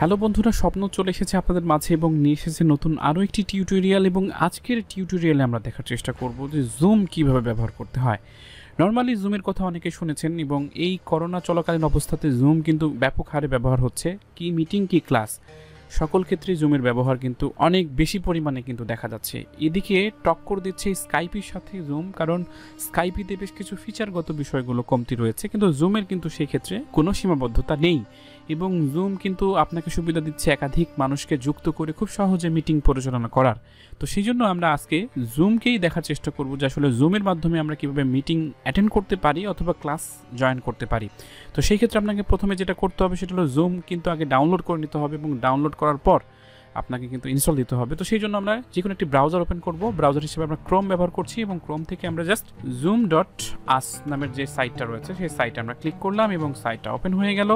Hello বন্ধুরা, স্বপ্ন চলে এসেছে আপনাদের মাঝে এবং নিয়ে এসেছে নতুন আরও একটি টিউটোরিয়াল এবং আজকের টিউটোরিয়ালে আমরা দেখার চেষ্টা করব যে জুম কীভাবে ব্যবহার করতে হয়। নর্মালি জুমের কথা অনেকে শুনেছেন এবং এই করোনা চলাকালীন অবস্থাতে জুম কিন্তু ব্যাপক হারে ব্যবহার হচ্ছে। কি মিটিং কি ক্লাস সকল ক্ষেত্রে জুমের ব্যবহার কিন্তু অনেক বেশি পরিমাণে কিন্তু দেখা যাচ্ছে। এদিকে টক্কর দিচ্ছে স্কাইপির সাথে জুম কারণ স্কাইপিতে বেশ কিছু ফিচারগত বিষয়গুলো কমতি রয়েছে, কিন্তু জুমের কিন্তু সেই ক্ষেত্রে কোনো সীমাবদ্ধতা নেই। এবং জুম কিন্তু আপনাকে সুবিধা দিচ্ছে একাধিক মানুষকে যুক্ত করে খুব সহজে মিটিং পরিচালনা করার। তো সেই জন্য আমরা আজকে জুমকেই দেখার চেষ্টা করব যে আসলে জুমের মাধ্যমে আমরা কীভাবে মিটিং অ্যাটেন্ড করতে পারি অথবা ক্লাস জয়েন করতে পারি। তো সেই ক্ষেত্রে আপনাকে প্রথমে যেটা করতে হবে সেটা হলো জুম কিন্তু আগে ডাউনলোড করে নিতে হবে এবং ডাউনলোড করার পর আপনাকে কিন্তু ইনস্টল দিতে হবে। তো সেই জন্য আমরা যে কোনো একটি ব্রাউজার ওপেন করব। ব্রাউজার হিসেবে আমরা ক্রোম ব্যবহার করছি এবং ক্রোম থেকে আমরা জাস্ট জুম ডট আস নামের যে সাইটটা রয়েছে সেই সাইটে আমরা ক্লিক করলাম এবং সাইটটা ওপেন হয়ে গেল।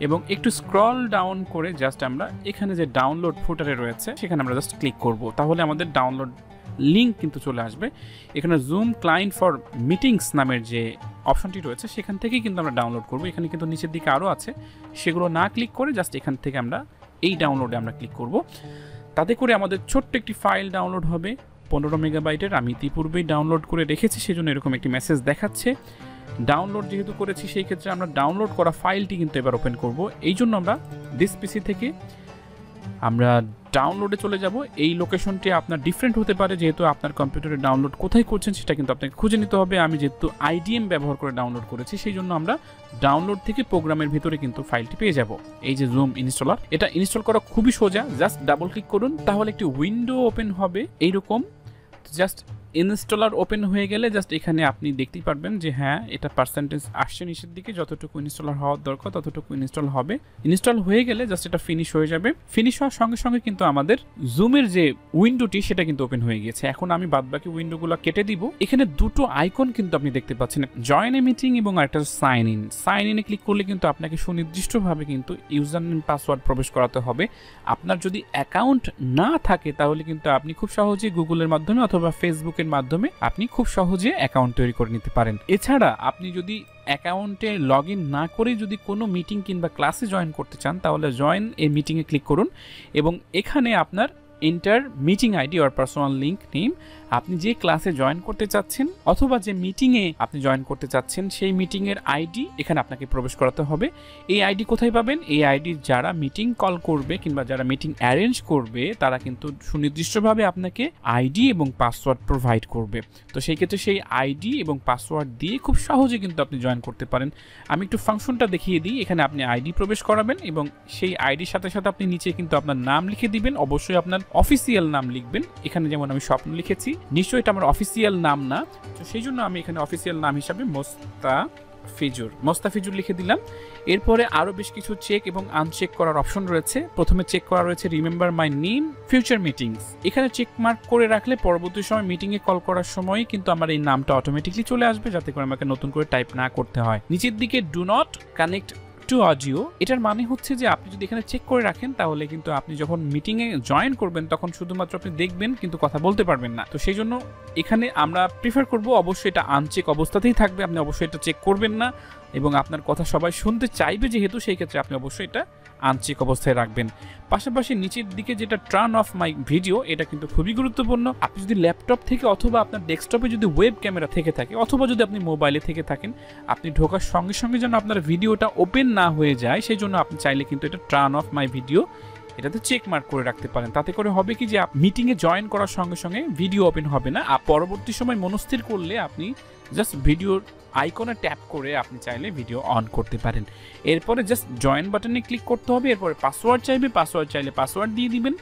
এবং একটু স্ক্রল ডাউন করে জাস্ট আমরা এখানে যে ডাউনলোড ফুটারে রয়েছে, সেখানে আমরা জাস্ট ক্লিক করব। তাহলে আমাদের ডাউনলোড লিঙ্ক কিন্তু চলে আসবে। এখানে জুম ক্লায়েন্ট ফর মিটিংস নামের যে অপশনটি রয়েছে, সেখান থেকেই কিন্তু আমরা ডাউনলোড করব। এখানে কিন্তু নিচের দিকে আরও আছে। সেগুলো না ক্লিক করে জাস্ট এখান থেকে আমরা এই ডাউনলোডে আমরা ক্লিক করব। তাতে করে আমাদের ছোট্ট একটি ফাইল ডাউনলোড হবে। পনেরো মেগাবাইটের আমি ইতিপূর্বেই ডাউনলোড করে রেখেছি, সেজন্য এরকম একটি মেসেজ দেখাচ্ছে। ডাউনলোড যেহেতু করেছি, সেই ক্ষেত্রে আমরা ডাউনলোড করা ফাইলটি কিন্তু এবার ওপেন করব। এই জন্য আমরা ডিস পিসি থেকে আমরা ডাউনলোডে চলে যাব। এই লোকেশনটি আপনার ডিফারেন্ট হতে পারে, যেহেতু আপনার কম্পিউটারে ডাউনলোড কোথায় করছেন সেটা কিন্তু আপনাকে খুঁজে নিতে হবে। আমি যেহেতু আইডিএম ব্যবহার করে ডাউনলোড করেছি, সেই জন্য আমরা ডাউনলোড থেকে প্রোগ্রামের ভিতরে কিন্তু ফাইলটি পেয়ে যাব। এই যে জুম ইনস্টলার এটা ইনস্টল করা খুবই সোজা। জাস্ট ডাবল ক্লিক করুন, তাহলে একটি উইন্ডো ওপেন হবে। এইরকম জাস্ট ইনস্টলার ওপেন হয়ে গেলে জাস্ট এখানে আপনি দেখতেই পারবেন যে হ্যাঁ এটা পার্সেন্টেজ আসছে নিচের দিকে, যতটুকু ইনস্টলার হওয়ার দরকার ততটুকু ইনস্টল হবে। ইনস্টল হয়ে গেলে জাস্ট এটা ফিনিশ হয়ে যাবে। ফিনিশ হওয়ার সঙ্গে সঙ্গে কিন্তু আমাদের জুমের যে উইন্ডোটি সেটা কিন্তু ওপেন হয়ে গিয়েছে। এখন আমি বাদবাকি উইন্ডোগুলো কেটে দিব। এখানে দুটো আইকন কিন্তু আপনি দেখতে পাচ্ছেন। জয়েন এ মিটিং এবং একটা সাইন ইন সাইন ইনে ক্লিক করলে কিন্তু আপনাকে সুনির্দিষ্টভাবে কিন্তু ইউজার নেম পাসওয়ার্ড প্রবেশ করাতে হবে। আপনার যদি অ্যাকাউন্ট না থাকে, তাহলে কিন্তু আপনি খুব সহজেই গুগলের মাধ্যমে অথবা ফেসবুকের মাধ্যমে আপনি খুব সহজে অ্যাকাউন্ট তৈরি করে নিতে পারেন। এছাড়া আপনি যদি অ্যাকাউন্টে লগ ইন না করে যদি কোনো মিটিং কিংবা ক্লাসে জয়েন করতে চান, তাহলে জয়েন এই মিটিংয়ে ক্লিক করুন এবং এখানে আপনার enter meeting ID or personal link name আপনি যে ক্লাসে জয়েন করতে চাচ্ছেন অথবা যে মিটিংয়ে আপনি জয়েন করতে চাচ্ছেন, সেই মিটিংয়ের আইডি এখানে আপনাকে প্রবেশ করাতে হবে। এই আইডি কোথায় পাবেন? এই আইডি যারা মিটিং কল করবে কিংবা যারা মিটিং অ্যারেঞ্জ করবে, তারা কিন্তু সুনির্দিষ্টভাবে আপনাকে আইডি এবং পাসওয়ার্ড প্রোভাইড করবে। তো সেই ক্ষেত্রে সেই আইডি এবং পাসওয়ার্ড দিয়ে খুব সহজে কিন্তু আপনি জয়েন করতে পারেন। আমি একটু ফাংশনটা দেখিয়ে দিই। এখানে আপনি আইডি প্রবেশ করাবেন এবং সেই আইডির সাথে সাথে আপনি নিচে কিন্তু আপনার নাম লিখে দিবেন। অবশ্যই আপনার অফিসিয়াল নাম লিখবেন। এখানে যেমন আমি স্বপ্ন লিখেছি, নিশ্চয়ই এটা আমার অফিসিয়াল নাম না। তো সেই জন্য আমি এখানে অফিসিয়াল নাম হিসাবে মোস্তা ফিজুর মোস্তাফিজুর লিখে দিলাম। এরপরে আরও বেশ কিছু চেক এবং আনচেক করার অপশন রয়েছে। প্রথমে চেক করা রয়েছে remember my name future meetings এখানে চেক মার্ক করে রাখলে পরবর্তী সময় মিটিংয়ে কল করার সময় কিন্তু আমার এই নামটা অটোমেটিকলি চলে আসবে, যাতে করে আমাকে নতুন করে টাইপ না করতে হয়। নিচের দিকে do not connect to audio এটার মানে হচ্ছে যে আপনি যদি এখানে চেক করে রাখেন, তাহলে কিন্তু আপনি যখন মিটিংয়ে জয়েন করবেন, তখন শুধুমাত্র আপনি দেখবেন, কিন্তু কথা বলতে পারবেন না। তো সেই জন্য এখানে আমরা প্রিফার করব, অবশ্যই এটা আনচেক অবস্থাতেই থাকবে। আপনি অবশ্যই এটা চেক করবেন না এবং আপনার কথা সবাই শুনতে চাইবে যেহেতু, সেই ক্ষেত্রে আপনি অবশ্যই এটা আনচেক অবস্থায় রাখবেন। পাশাপাশি নিচের দিকে যেটা টার্ন অফ মাই ভিডিও এটা কিন্তু খুবই গুরুত্বপূর্ণ। আপনি যদি ল্যাপটপ থেকে অথবা আপনার ডেস্কটপে যদি ওয়েব ক্যামেরা থেকে থাকে, অথবা যদি আপনি মোবাইলে থেকে থাকেন, আপনি ঢোকার সঙ্গে সঙ্গে যেন আপনার ভিডিওটা ওপেন না হয়ে যায়, সেই জন্য আপনি চাইলে কিন্তু এটা টার্ন অফ মাই ভিডিও এটাতে চেক মার্ক করে রাখতে পারেন। তাতে করে হবে কি যে মিটিংয়ে জয়েন করার সঙ্গে সঙ্গে ভিডিও ওপেন হবে না। আর পরবর্তী সময় মনস্থির করলে আপনি জাস্ট ভিডিওর আইকনে ট্যাপ করে আপনি চাইলে ভিডিও অন করতে পারেন। এরপরে জাস্ট জয়েন বাটনে ক্লিক করতে হবে, এরপরে পাসওয়ার্ড চাইবে পাসওয়ার্ড চাইলে পাসওয়ার্ড দিয়ে দিবেন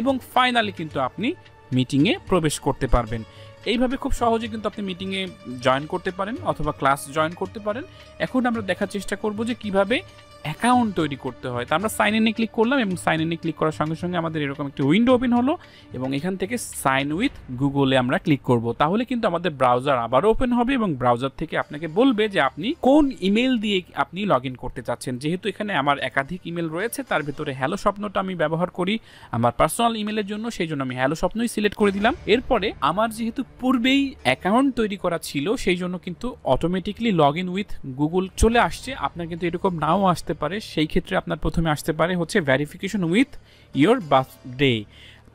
এবং ফাইনালি কিন্তু আপনি মিটিংয়ে প্রবেশ করতে পারবেন। এইভাবে খুব সহজে কিন্তু আপনি মিটিংয়ে জয়েন করতে পারেন অথবা ক্লাস জয়েন করতে পারেন। এখন আমরা দেখার চেষ্টা করব যে কীভাবে অ্যাকাউন্ট তৈরি করতে হয়। তো আমরা সাইন ইনে ক্লিক করলাম এবং সাইন ইনে ক্লিক করার সঙ্গে সঙ্গে আমাদের এরকম একটি উইন্ডো ওপেন হলো এবং এখান থেকে সাইন উইথ গুগলে আমরা ক্লিক করব। তাহলে কিন্তু আমাদের ব্রাউজার আবারও ওপেন হবে এবং ব্রাউজার থেকে আপনাকে বলবে যে আপনি কোন ইমেল দিয়ে আপনি লগ করতে চাচ্ছেন। যেহেতু এখানে আমার একাধিক ইমেল রয়েছে, তার ভিতরে হ্যালো স্বপ্নটা আমি ব্যবহার করি। আমার পার্সোনাল ইমেলের জন্য, সেই জন্য আমি হ্যালো স্বপ্নই সিলেক্ট করে দিলাম। এরপরে আমার যেহেতু পূর্বেই অ্যাকাউন্ট তৈরি করা ছিল, সেই জন্য কিন্তু automatically log in with Google চলে আসছে। আপনার কিন্তু এরকম নাও আসতে পারে, সেই ক্ষেত্রে আপনার প্রথমে আসতে পারে হচ্ছে ভ্যারিফিকেশন উইথ ইয়োর বার্থডে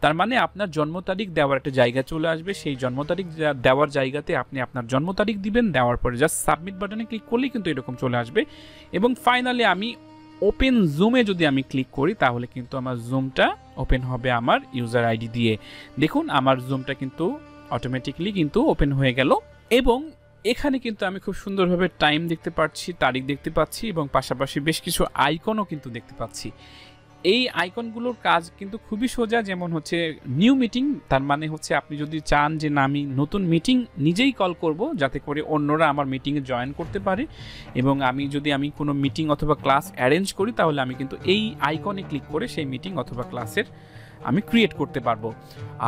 তার মানে আপনার জন্ম তারিখ দেওয়ার একটা জায়গা চলে আসবে, সেই জন্ম তারিখ দেওয়ার জায়গাতে আপনি আপনার জন্ম তারিখ দিবেন, দেওয়ার পরে জাস্ট সাবমিট বাটনে ক্লিক করলেই কিন্তু এরকম চলে আসবে। এবং ফাইনালি আমি ওপেন জুমে যদি আমি ক্লিক করি, তাহলে কিন্তু আমার জুমটা ওপেন হবে আমার ইউজার আইডি দিয়ে। দেখুন, আমার জুমটা কিন্তু অটোমেটিকলি কিন্তু ওপেন হয়ে গেল। এবং এখানে কিন্তু আমি খুব সুন্দরভাবে টাইম দেখতে পাচ্ছি, তারিখ দেখতে পাচ্ছি এবং পাশাপাশি বেশ কিছু আইকনও কিন্তু দেখতে পাচ্ছি। এই আইকনগুলোর কাজ কিন্তু খুবই সোজা, যেমন হচ্ছে নিউ মিটিং তার মানে হচ্ছে আপনি যদি চান যে না, আমি নতুন মিটিং নিজেই কল করব, যাতে করে অন্যরা আমার মিটিংয়ে জয়েন করতে পারে। এবং আমি যদি আমি কোনো মিটিং অথবা ক্লাস অ্যারেঞ্জ করি, তাহলে আমি কিন্তু এই আইকনে ক্লিক করে সেই মিটিং অথবা ক্লাসের আমি ক্রিয়েট করতে পারব।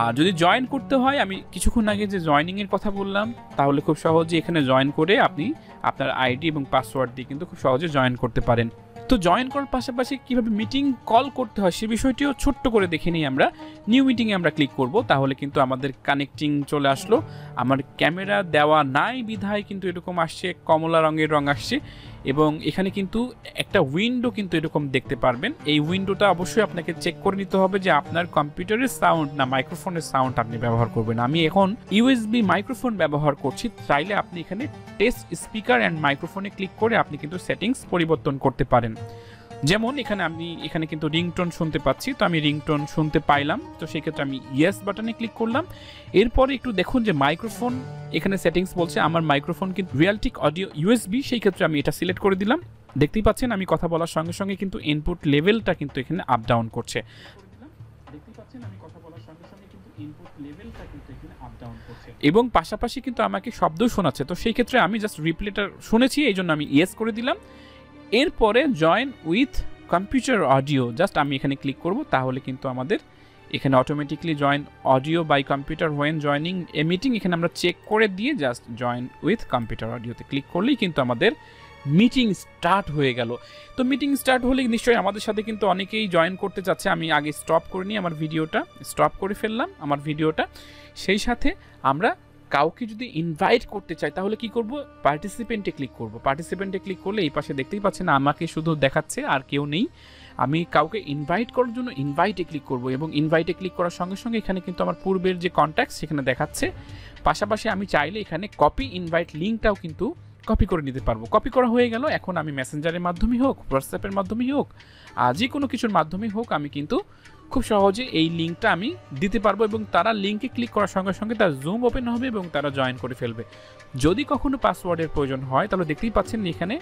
আর যদি জয়েন করতে হয়, আমি কিছুক্ষণ আগে যে জয়নিংয়ের কথা বললাম, তাহলে খুব সহজে এখানে জয়েন করে আপনি আপনার আইডি এবং পাসওয়ার্ড দিয়ে কিন্তু খুব সহজে জয়েন করতে পারেন। তো জয়েন করার পাশাপাশি কীভাবে মিটিং কল করতে হয়, সে বিষয়টিও ছোট্ট করে দেখে নিই আমরা। নিউ মিটিংয়ে আমরা ক্লিক করব, তাহলে কিন্তু আমাদের কানেক্টিং চলে আসলো। আমার ক্যামেরা দেওয়া নাই বিধায় কিন্তু এরকম আসছে, কমলা রঙের রং আসছে। এবং এখানে কিন্তু একটা উইন্ডো কিন্তু এরকম দেখতে পারবেন। এই উইন্ডোটা অবশ্যই আপনাকে চেক করে নিতে হবে যে আপনার কম্পিউটারের সাউন্ড না মাইক্রোফোনের সাউন্ড আপনি ব্যবহার করবেন। আমি এখন ইউএসবি মাইক্রোফোন ব্যবহার করছি, চাইলে আপনি এখানে টেস্ট স্পিকার অ্যান্ড মাইক্রোফোনে ক্লিক করে আপনি কিন্তু সেটিংস পরিবর্তন করতে পারেন। যেমন এখানে আমি, এখানে কিন্তু রিংটোন শুনতে পাচ্ছি, তো আমি রিংটোন শুনতে পাইলাম, তো সেক্ষেত্রে আমি ইয়েস বাটনে ক্লিক করলাম। এরপরে একটু দেখুন যে মাইক্রোফোন এখানে সেটিংস বলছে, আমার মাইক্রোফোন কিন্তু রিয়ালটিক অডিও ইউএসবি সেই ক্ষেত্রে আমি এটা সিলেক্ট করে দিলাম। দেখতেই পাচ্ছেন, আমি কথা বলার সঙ্গে সঙ্গে কিন্তু ইনপুট লেভেলটা কিন্তু এখানে আপ ডাউন করছে। এবং পাশাপাশি কিন্তু আমাকে শব্দও শোনাচ্ছে, তো সেই ক্ষেত্রে আমি জাস্ট রিপ্লেটার শুনেছি এই জন্য আমি ইয়েস করে দিলাম। এরপরে join with computer audio just আমি এখানে ক্লিক করব, তাহলে কিন্তু আমাদের এখানে automatically join audio by computer when joining a meeting এখানে আমরা চেক করে দিয়ে জাস্ট জয়েন উইথ কম্পিউটার অডিওতে ক্লিক করলেই কিন্তু আমাদের মিটিং স্টার্ট হয়ে গেল। তো মিটিং স্টার্ট হলে নিশ্চয়ই আমাদের সাথে কিন্তু অনেকেই জয়েন করতে চাচ্ছে। আমি আগে স্টপ করে নিই, আমার ভিডিওটা স্টপ করে ফেললাম, আমার ভিডিওটা সেই সাথে আমরা কাউকে যদি ইনভাইট করতে চাই, তাহলে কি করব? পার্টিসিপেন্টে ক্লিক করব। পার্টিসিপেন্টে ক্লিক করলে এই পাশে দেখতেই পাচ্ছেন আমাকে শুধু দেখাচ্ছে, আর কেউ নেই। আমি কাউকে ইনভাইট করার জন্য ইনভাইটে ক্লিক করব এবং ইনভাইটে ক্লিক করার সঙ্গে সঙ্গে এখানে কিন্তু আমার পূর্বের যে কন্ট্যাক্ট সেখানে দেখাচ্ছে। পাশাপাশি আমি চাইলে এখানে কপি ইনভাইট লিঙ্কটাও কিন্তু কপি করে নিতে পারব। কপি করা হয়ে গেল। এখন আমি মেসেঞ্জারের মাধ্যমেই হোক হোয়াটসঅ্যাপের মাধ্যমেই হোক যে কোনো কিছুর মাধ্যমেই হোক, আমি কিন্তু খুব সহজে এই লিঙ্কটা আমি দিতে পারব এবং তারা লিঙ্কে ক্লিক করার সঙ্গে সঙ্গে তার জুম ওপেন হবে এবং তারা জয়েন করে ফেলবে। যদি কখনো পাসওয়ার্ডের প্রয়োজন হয়, তাহলে দেখতেই পাচ্ছেন এখানে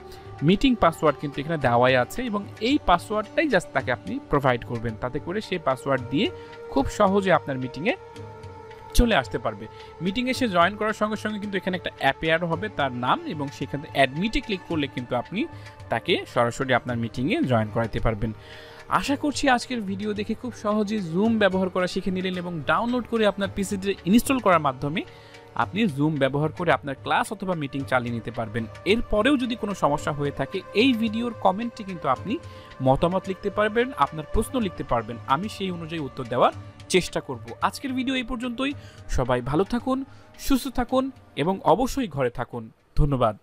মিটিং পাসওয়ার্ড কিন্তু এখানে দেওয়াই আছে এবং এই পাসওয়ার্ডটাই জাস্ট তাকে আপনি প্রোভাইড করবেন। তাতে করে সেই পাসওয়ার্ড দিয়ে খুব সহজে আপনার মিটিংয়ে চলে আসতে পারবে। মিটিং এসে জয়েন করার সঙ্গে সঙ্গে কিন্তু এখানে একটা অ্যাপেয়ার হবে তার নাম এবং সেখানে অ্যাডমিটে ক্লিক করলে কিন্তু আপনি তাকে সরাসরি আপনার মিটিংয়ে জয়েন করাতে পারবেন। আশা করছি আজকের ভিডিও দেখে খুব সহজে জুম ব্যবহার করা শিখে নিলেন এবং ডাউনলোড করে আপনার পিসিতে ইনস্টল করার মাধ্যমে আপনি জুম ব্যবহার করে আপনার ক্লাস অথবা মিটিং চালিয়ে নিতে পারবেন। এরপরেও যদি কোনো সমস্যা হয়ে থাকে, এই ভিডিওর কমেন্টে কিন্তু আপনি মতামত লিখতে পারবেন, আপনার প্রশ্ন লিখতে পারবেন। আমি সেই অনুযায়ী উত্তর দেওয়ার চেষ্টা করব। আজকের ভিডিও এই পর্যন্তই। সবাই ভালো থাকুন, সুস্থ থাকুন এবং অবশ্যই ঘরে থাকুন। ধন্যবাদ।